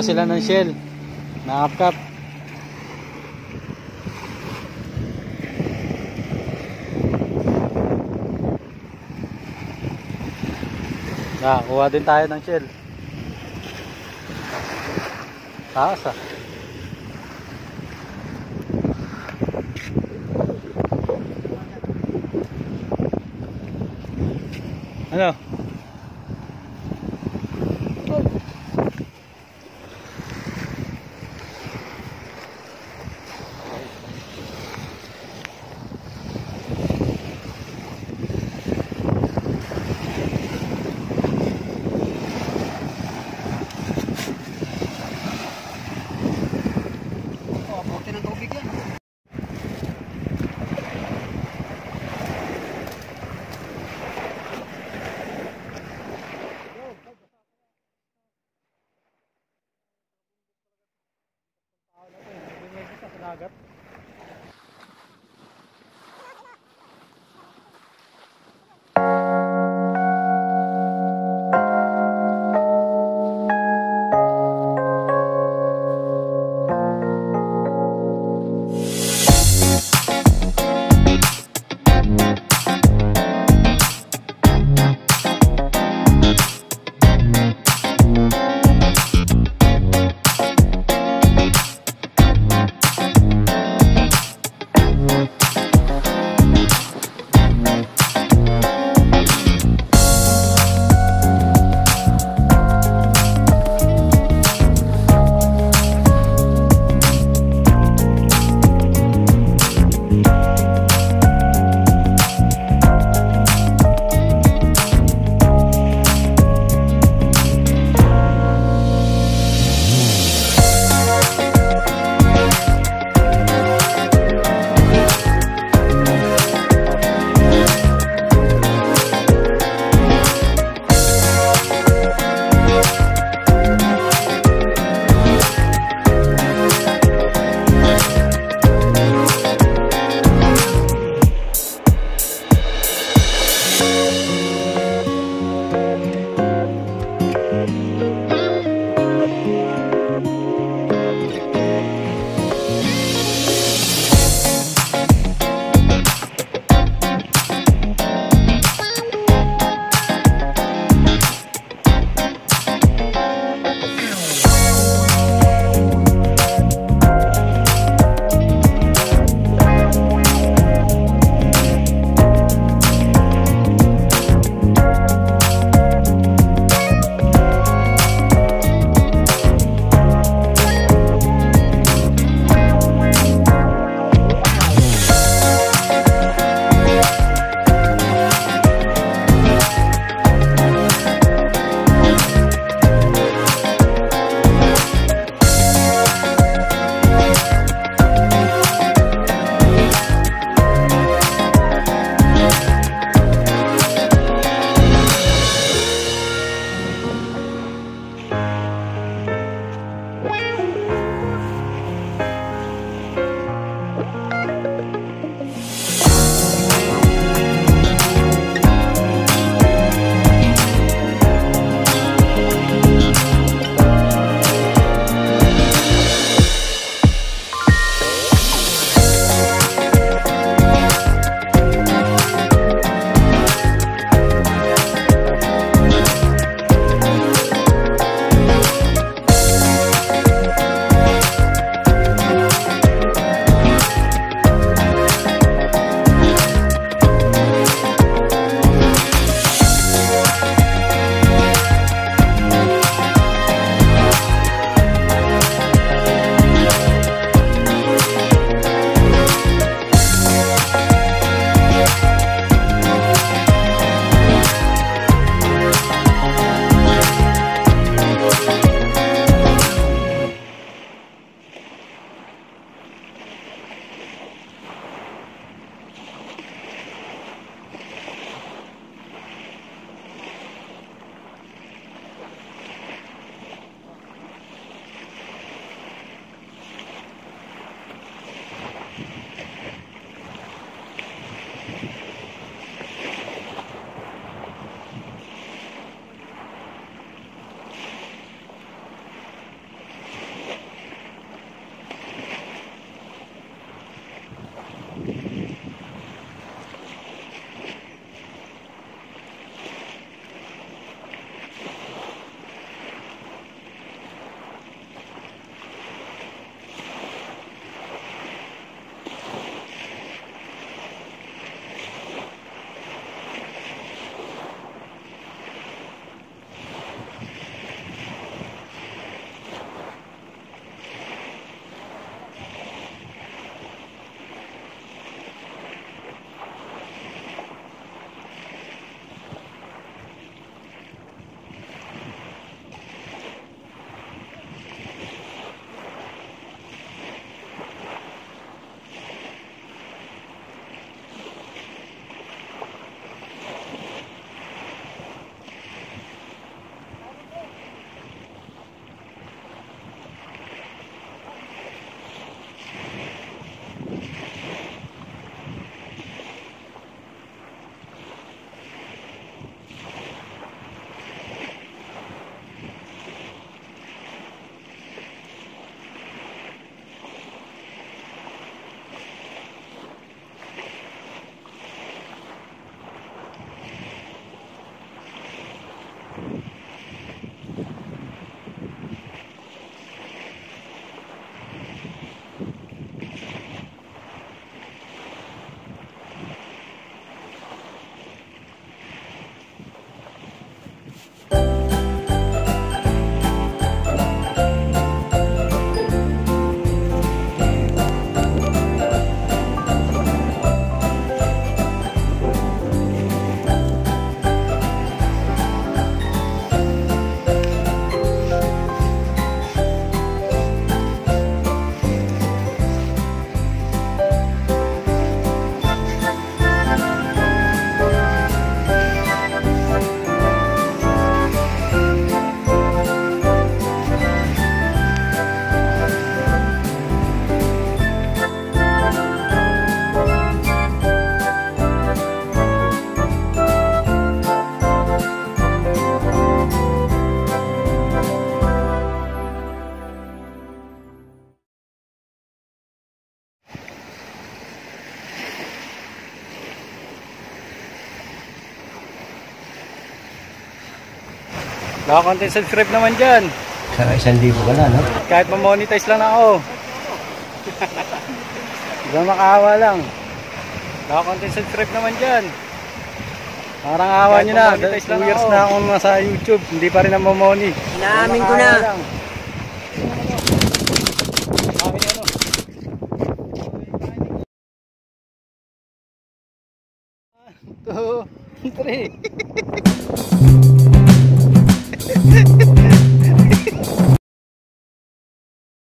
Sila ng shell. Nakapkap. Na, kuha din tayo ng shell. Taas ah. Ano? Baka konti subscribe naman dyan. Sa isang libo ka na, no? Kahit ma-monetize lang ako. Diba makahawa lang. Baka konti subscribe naman dyan. Parang awa nyo na. 2 years na akong nasa YouTube. Hindi pa rin namomoni. Inaamin ko na. Ano. Two, three.